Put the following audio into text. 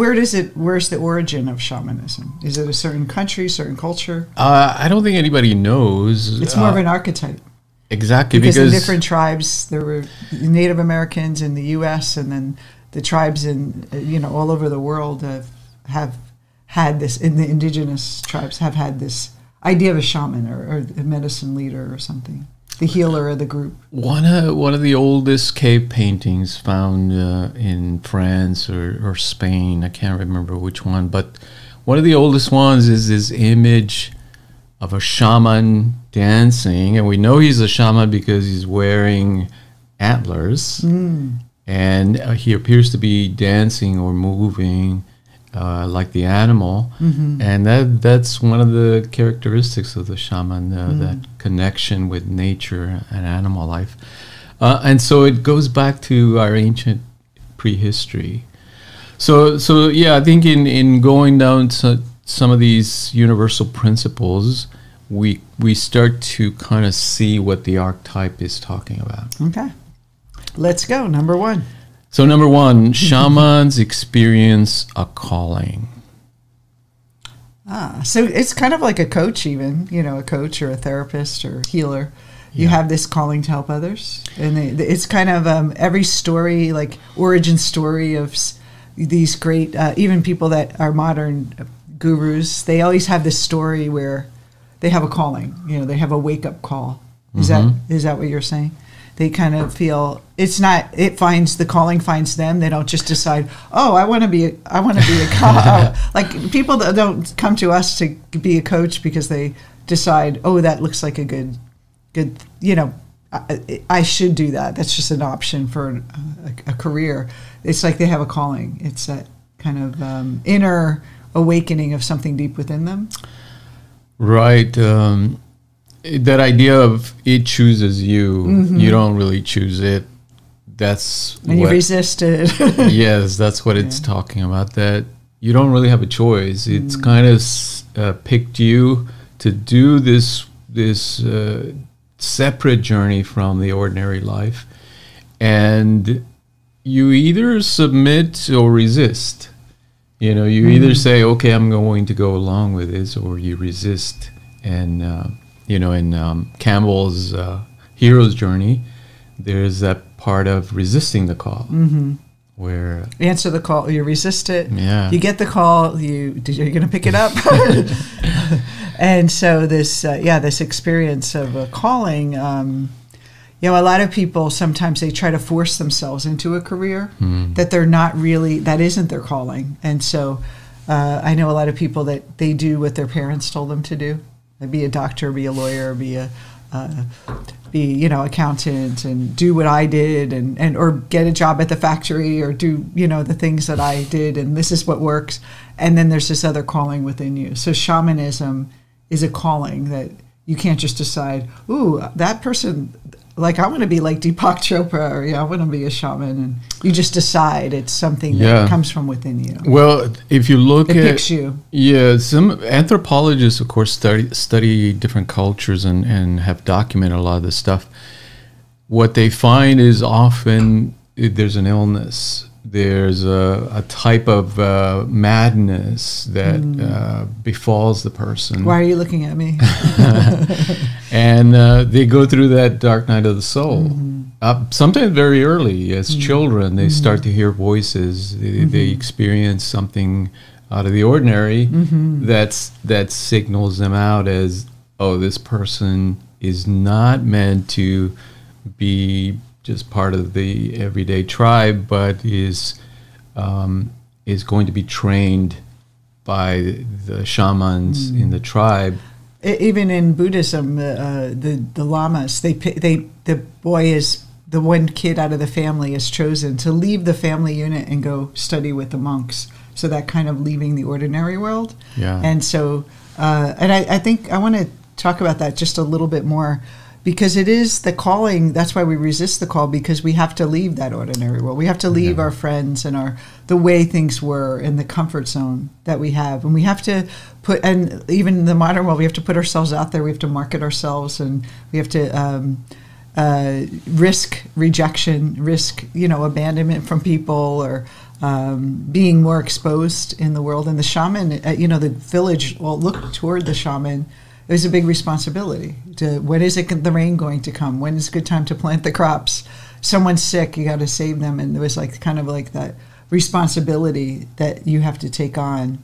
Where does it? Where's the origin of shamanism? Is it a certain country, certain culture? Uh, I don't think anybody knows. It's more uh, of an archetype exactly because, because, the different tribes. There were Native Americans in the U.S. and then the tribes in uh, you know all over the world have have had this. In the indigenous tribes have had this idea of a shaman or, or a medicine leader or something, the healer of the group. one of one of the oldest cave paintings found uh, in France or, or Spain. I can't remember which one, but one of the oldest ones is this image of a shaman dancing, and we know he's a shaman because he's wearing antlers, and uh, he appears to be dancing or moving. Uh, like the animal, and that that's one of the characteristics of the shaman, uh, that connection with nature and animal life, uh, and so it goes back to our ancient prehistory. So so yeah, I think in in going down to some of these universal principles, we we start to kind of see what the archetype is talking about. Okay, let's go. Number one. So number one, shamans experience a calling. Ah, so it's kind of like a coach, even you know, a coach or a therapist or healer. You have this calling to help others, and they, it's kind of um, every story, like origin story of s- these great, uh, even people that are modern gurus. They always have this story where they have a calling. You know, they have a wake up call. Is that is that what you're saying? They kind of feel it's not. It finds the calling finds them. They don't just decide. Oh, I want to be. A, I want to be a coach. like people that don't come to us to be a coach because they decide. Oh, that looks like a good, good. You know, I, I should do that. That's just an option for a, a career. It's like they have a calling. It's that kind of um, inner awakening of something deep within them. Right. Um, that idea of it chooses you, you don't really choose it. That's And you what- resist it. yes, that's what it's talking about. That you don't really have a choice. It's kind of uh, picked you to do this this uh, separate journey from the ordinary life, and you either submit or resist. You know, you either say, "Okay, I'm going to go along with this," or you resist. And uh, you know, in um, Campbell's uh, hero's journey, there's that part of resisting the call, mm-hmm. where answer the call. You resist it. Yeah. You get the call. You you're going to pick it up. and so this, uh, yeah, this experience of a calling. Um, you know, a lot of people sometimes they try to force themselves into a career that they're not really. That isn't their calling. And so, uh, I know a lot of people that they do what their parents told them to do. Be a doctor, be a lawyer, be a uh, be you know accountant and do what I did and, and or get a job at the factory or do you know the things that I did and this is what works. And then there's this other calling within you. So shamanism is a calling that you can't just decide ooh that person like I want to be like Deepak Chopra or yeah I want to be a shaman and you just decide it's something that comes from within you. Well, if you look it at picks you. Yeah, some anthropologists, of course, study study different cultures and, and have documented a lot of this stuff. What they find is often eh, there's an illness, there's a, a type of uh, madness that uh, befalls the person, why are you looking at me? And uh, they go through that dark night of the soul. Uh, sometimes very early, as children, they start to hear voices. They, they experience something out of the ordinary that's that signals them out as, oh, this person is not meant to be just part of the everyday tribe, but is um, is going to be trained by the shamans in the tribe. Even in Buddhism, uh, uh, the the lamas they they the boy is the one kid out of the family is chosen to leave the family unit and go study with the monks. So that kind of leaving the ordinary world. Yeah. And so, uh, and I, I think I want to talk about that just a little bit more because it is the calling. That's why we resist the call because we have to leave that ordinary world. We have to leave our friends and our the way things were in the comfort zone that we have, and we have to put. And even in the modern world, we have to put ourselves out there. We have to market ourselves, and we have to. Um, uh, risk rejection, risk you know abandonment from people, or um, being more exposed in the world. And the shaman, uh, you know, the village will look toward the shaman. It was a big responsibility. To when is it the rain going to come? When is a good time to plant the crops? Someone's sick, you got to save them. And there was like kind of like that responsibility that you have to take on